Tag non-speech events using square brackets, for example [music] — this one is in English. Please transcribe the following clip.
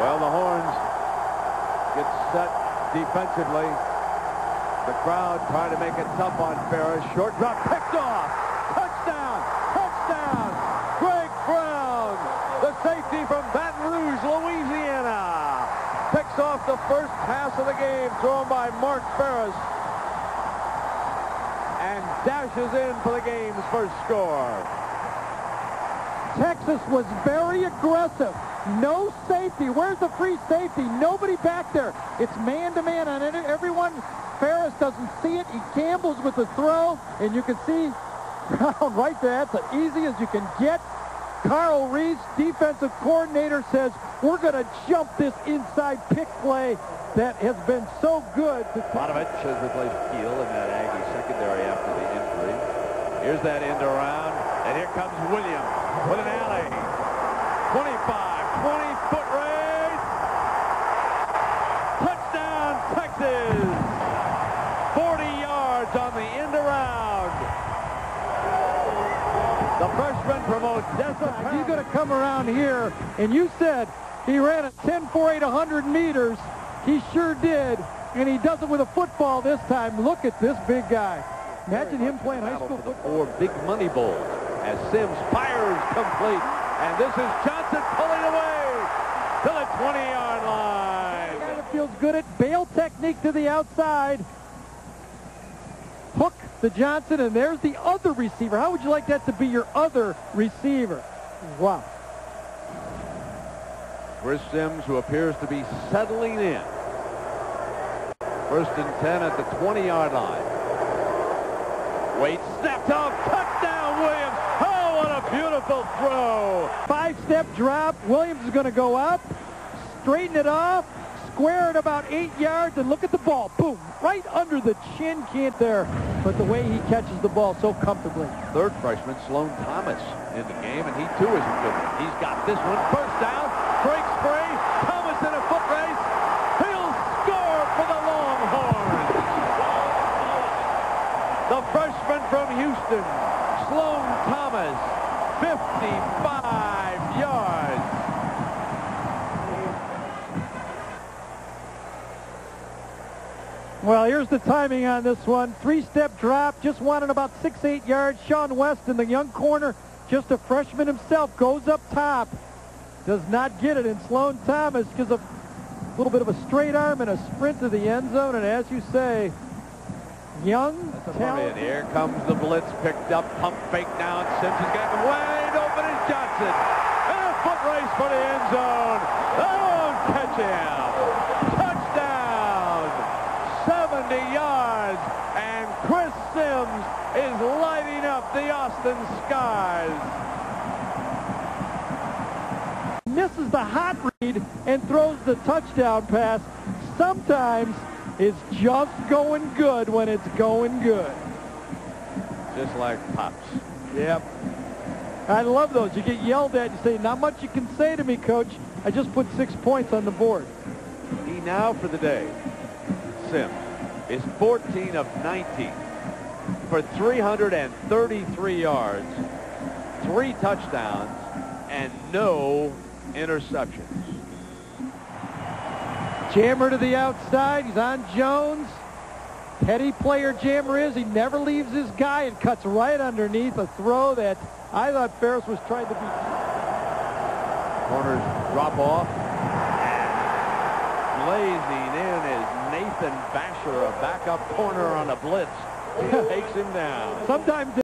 Well, the horns get set defensively. The crowd trying to make it tough on Farris. Short drop, picked off. Touchdown! Touchdown! Greg Brown, the safety from Baton Rouge, Louisiana, picks off the first pass of the game thrown by Mark Farris and dashes in for the game's first score. Texas was very aggressive. No safety. Where's the free safety? Nobody back there. It's man-to-man on it. Everyone. Farris doesn't see it. He gambles with the throw, and you can see Brown [laughs] oh, right there. That's as easy as you can get. Carl Reese, defensive coordinator, says, we're going to jump this inside pick play that has been so good. Bonovich has replaced Keel in that Aggie secondary after the injury. Here's that end around, and here comes Williams with an alley. 25, 20-foot race. Touchdown, Texas. 40 yards on the end around. The freshman from Odessa. He's going to come around here, and you said he ran a 10-4-8 100 meters. He sure did, and he does it with a football this time. Look at this big guy. Imagine him playing high school for football. four big money bowls as Simms fires complete. And this is Johnson to the 20-yard line. Guy that feels good at bail technique to the outside. Hook the Johnson, and there's the other receiver. How would you like that to be your other receiver? Wow. Chris Simms, who appears to be settling in. First and 10 at the 20-yard line. Wait, snapped off, touchdown, Williams. Beautiful throw. Five-step drop. Williams is going to go up, straighten it off, square it about eight yards, and look at the ball. Boom, right under the chin. Can't there, but the way he catches the ball so comfortably. Third freshman, Sloan Thomas, in the game, and he too is a good one. He's got this one. First down, break spray. Thomas in a foot race. He'll score for the Longhorns. The freshman from Houston, Sloan Thomas, 55 yards. Well, here's the timing on this one. Three-step drop, just wanted about six, eight yards. Sean West in the young corner, just a freshman himself, goes up top. Does not get it, and Sloan Thomas gives a little bit of a straight arm and a sprint to the end zone, and as you say, young, talented. here comes the blitz, picked up, pump fake down. Simms has got him wide open as Johnson. And a foot race for the end zone. Won't catch him. Touchdown. 70 yards. And Chris Simms is lighting up the Austin skies. misses the hot read and throws the touchdown pass. Sometimes it's just going good when it's going good. Just like Pops. Yep. I love those. You get yelled at. You say, not much you can say to me, coach. I just put six points on the board. He now for the day, Simms, is 14 of 19 for 333 yards, three touchdowns, and no interceptions. Jammer to the outside. He's on Jones. Heady player Jammer is. He never leaves his guy and cuts right underneath a throw that I thought Farris was trying to be. Corners drop off. Blazing in is Nathan Vasher, a backup corner on a blitz. He takes him down. [laughs] Sometimes